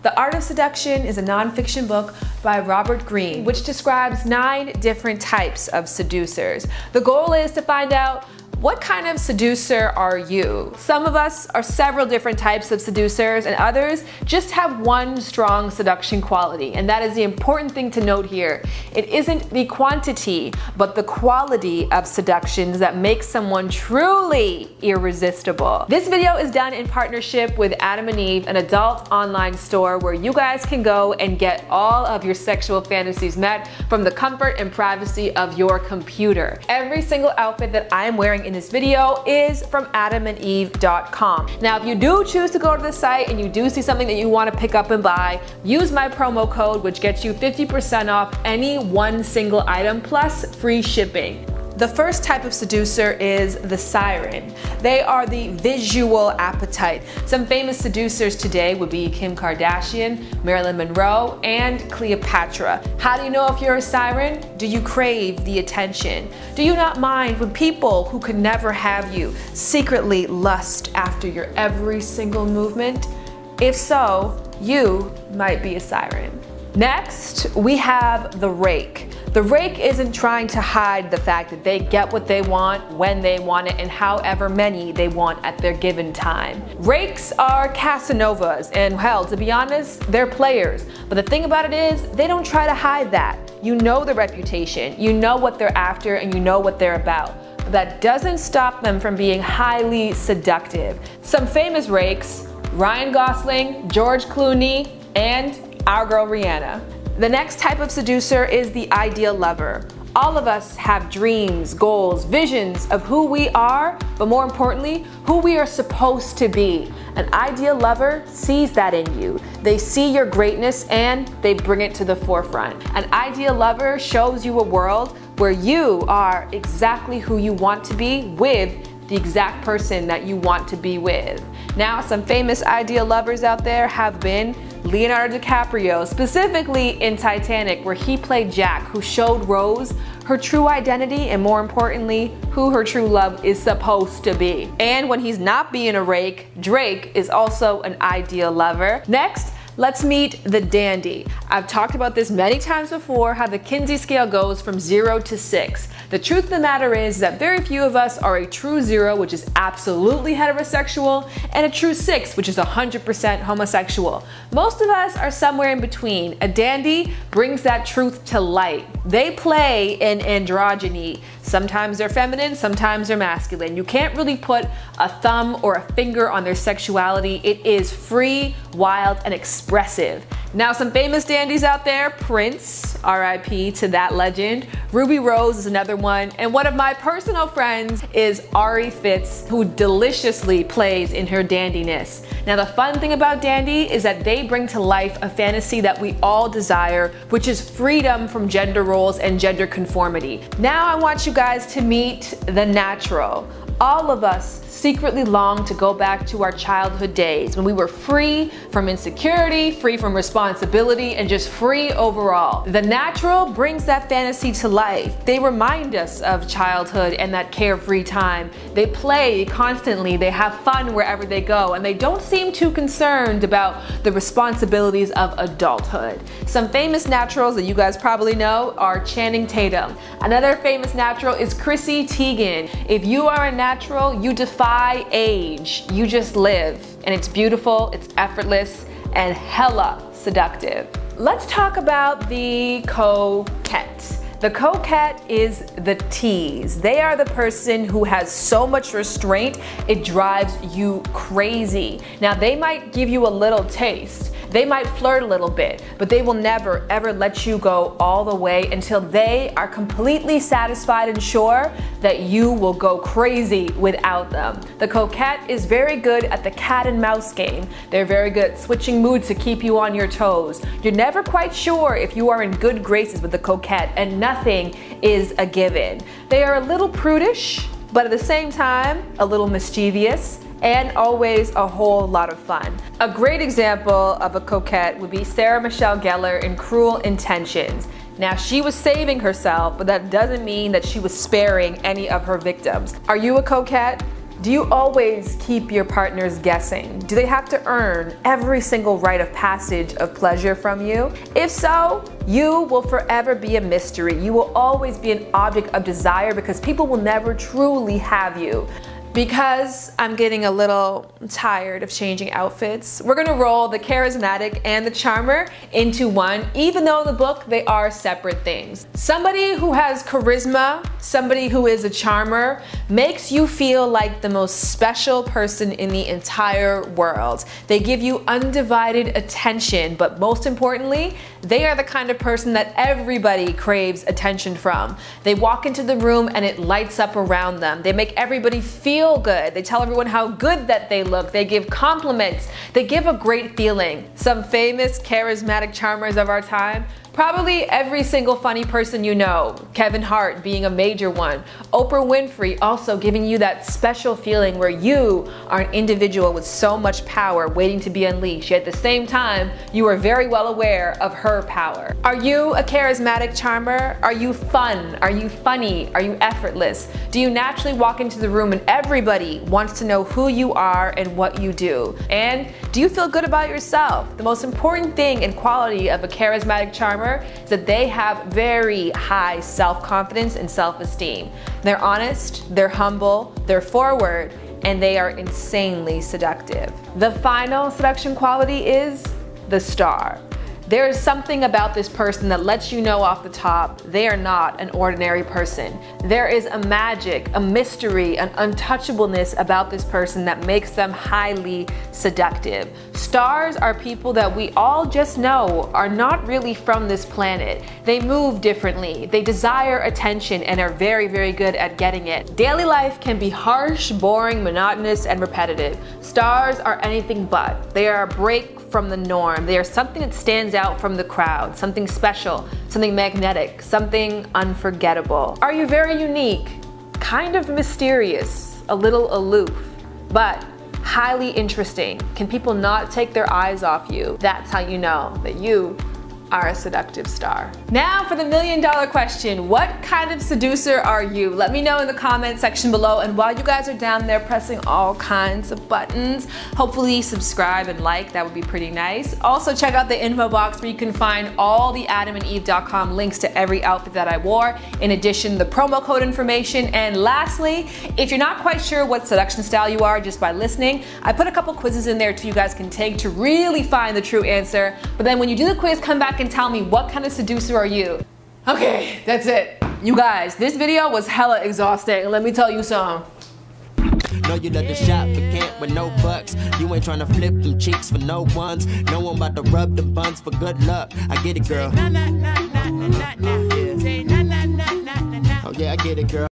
The Art of Seduction is a nonfiction book by Robert Greene, which describes nine different types of seducers. The goal is to find out what kind of seducer are you? Some of us are several different types of seducers and others just have one strong seduction quality and that is the important thing to note here. It isn't the quantity but the quality of seductions that makes someone truly irresistible. This video is done in partnership with Adam and Eve, an adult online store where you guys can go and get all of your sexual fantasies met from the comfort and privacy of your computer. Every single outfit that I'm wearing in this video is from adamandeve.com. Now, if you do choose to go to the site and you do see something that you want to pick up and buy, use my promo code, which gets you 50% off any one single item plus free shipping. The first type of seducer is the siren. They are the visual appetite. Some famous seducers today would be Kim Kardashian, Marilyn Monroe, and Cleopatra. How do you know if you're a siren? Do you crave the attention? Do you not mind when people who could never have you secretly lust after your every single movement? If so, you might be a siren. Next, we have the rake. The rake isn't trying to hide the fact that they get what they want, when they want it, and however many they want at their given time. Rakes are Casanovas, and hell, to be honest, they're players. But the thing about it is, they don't try to hide that. You know the reputation, you know what they're after, and you know what they're about. But that doesn't stop them from being highly seductive. Some famous rakes Ryan Gosling, George Clooney, and our girl Rihanna. The next type of seducer is the ideal lover. All of us have dreams, goals, visions of who we are, but more importantly, who we are supposed to be. An ideal lover sees that in you. They see your greatness and they bring it to the forefront. An ideal lover shows you a world where you are exactly who you want to be with the exact person that you want to be with. Now, some famous ideal lovers out there have been Leonardo DiCaprio, specifically in Titanic, where he played Jack, who showed Rose her true identity and more importantly, who her true love is supposed to be. And when he's not being a rake, Drake is also an ideal lover. Next, Let's meet the dandy. I've talked about this many times before, how the Kinsey scale goes from zero to six. The truth of the matter is that very few of us are a true zero, which is absolutely heterosexual, and a true six, which is 100% homosexual. Most of us are somewhere in between. A dandy brings that truth to light. They play in androgyny. Sometimes they're feminine, sometimes they're masculine. You can't really put a thumb or a finger on their sexuality. It is free, wild, and expressive. Now, some famous dandies out there Prince, RIP to that legend. Ruby Rose is another one. And one of my personal friends is Ari Fitz, who deliciously plays in her dandiness. Now, the fun thing about Dandy is that they bring to life a fantasy that we all desire, which is freedom from gender roles and gender conformity. Now, I want you guys to meet the natural. All of us secretly long to go back to our childhood days when we were free from insecurity, free from responsibility, and just free overall. The natural brings that fantasy to life. They remind us of childhood and that carefree time. They play constantly, they have fun wherever they go, and they don't seem too concerned about the responsibilities of adulthood. Some famous naturals that you guys probably know are Channing Tatum. Another famous natural is Chrissy Teigen. If you are a natural, you defy age. You just live. And it's beautiful, it's effortless, and hella seductive. Let's talk about the coquette. The coquette is the tease. They are the person who has so much restraint, it drives you crazy. Now, they might give you a little taste, they might flirt a little bit, but they will never ever let you go all the way until they are completely satisfied and sure that you will go crazy without them. The coquette is very good at the cat and mouse game. They're very good at switching moods to keep you on your toes. You're never quite sure if you are in good graces with the coquette, and nothing is a given. They are a little prudish, but at the same time, a little mischievous and always a whole lot of fun. A great example of a coquette would be Sarah Michelle Gellar in Cruel Intentions. Now, she was saving herself, but that doesn't mean that she was sparing any of her victims. Are you a coquette? Do you always keep your partners guessing? Do they have to earn every single rite of passage of pleasure from you? If so, you will forever be a mystery. You will always be an object of desire because people will never truly have you. Because I'm getting a little tired of changing outfits, we're gonna roll the charismatic and the charmer into one, even though in the book they are separate things. Somebody who has charisma, somebody who is a charmer, makes you feel like the most special person in the entire world. They give you undivided attention, but most importantly, they are the kind of person that everybody craves attention from. They walk into the room and it lights up around them. They make everybody feel feel good. They tell everyone how good that they look. They give compliments. They give a great feeling. Some famous charismatic charmers of our time Probably every single funny person you know, Kevin Hart being a major one, Oprah Winfrey also giving you that special feeling where you are an individual with so much power waiting to be unleashed, yet at the same time, you are very well aware of her power. Are you a charismatic charmer? Are you fun? Are you funny? Are you effortless? Do you naturally walk into the room and everybody wants to know who you are and what you do? And do you feel good about yourself? The most important thing and quality of a charismatic charmer is that they have very high self-confidence and self-esteem. They're honest, they're humble, they're forward, and they are insanely seductive. The final seduction quality is the star. There is something about this person that lets you know off the top they are not an ordinary person. There is a magic, a mystery, an untouchableness about this person that makes them highly seductive. Stars are people that we all just know are not really from this planet. They move differently, they desire attention and are very, very good at getting it. Daily life can be harsh, boring, monotonous, and repetitive. Stars are anything but. They are a break from the norm. They are something that stands out from the crowd, something special, something magnetic, something unforgettable. Are you very unique? Kind of mysterious, a little aloof, but highly interesting. Can people not take their eyes off you? That's how you know that you are a seductive star. Now for the million dollar question. What kind of seducer are you? Let me know in the comment section below and while you guys are down there pressing all kinds of buttons, hopefully subscribe and like, that would be pretty nice. Also check out the info box where you can find all the adamandeve.com links to every outfit that I wore, in addition the promo code information, and lastly, if you're not quite sure what seduction style you are just by listening, I put a couple quizzes in there too you guys can take to really find the true answer, but then when you do the quiz, come back and tell me what kind of seducer are you? Okay, that's it. You guys, this video was hella exhausting. Let me tell you something. Know you love the shop, but can't with no bucks. You ain't trying to flip them cheeks for no ones. No one about to rub the buns for good luck. I get it, girl. Oh yeah, I get it, girl.